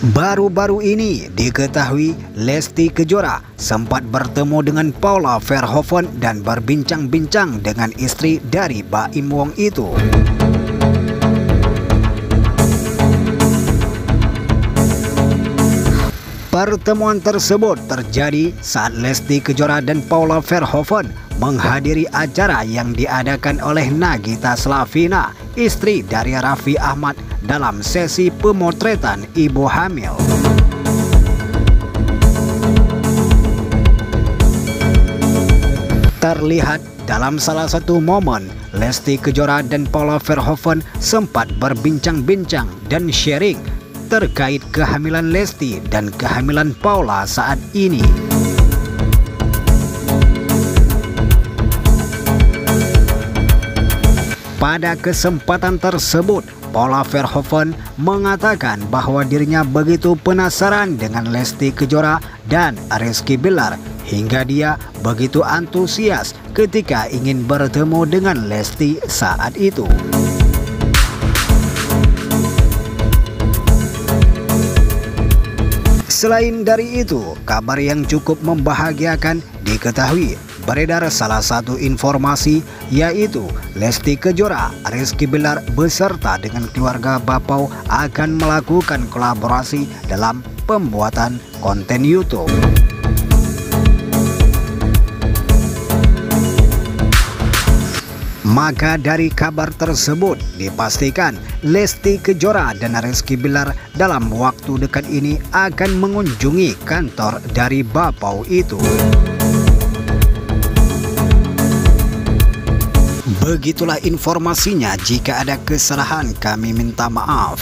Baru-baru ini diketahui Lesti Kejora sempat bertemu dengan Paula Verhoeven dan berbincang-bincang dengan istri dari Baim Wong itu. Pertemuan tersebut terjadi saat Lesti Kejora dan Paula Verhoeven menghadiri acara yang diadakan oleh Nagita Slavina, istri dari Raffi Ahmad dalam sesi pemotretan ibu hamil. Terlihat dalam salah satu momen, Lesti Kejora dan Paula Verhoeven sempat berbincang-bincang dan sharing terkait kehamilan Lesti dan kehamilan Paula saat ini. Pada kesempatan tersebut, Paula Verhoeven mengatakan bahwa dirinya begitu penasaran dengan Lesti Kejora dan Rizky Bilar hingga dia begitu antusias ketika ingin bertemu dengan Lesti saat itu. Selain dari itu, kabar yang cukup membahagiakan diketahui beredar salah satu informasi yaitu Lesti Kejora, Rizky Bilar beserta dengan keluarga Bapau akan melakukan kolaborasi dalam pembuatan konten YouTube. Maka dari kabar tersebut dipastikan Lesti Kejora dan Rizky Bilar dalam waktu dekat ini akan mengunjungi kantor dari Bapau itu. Begitulah informasinya jika ada kesalahan kami minta maaf.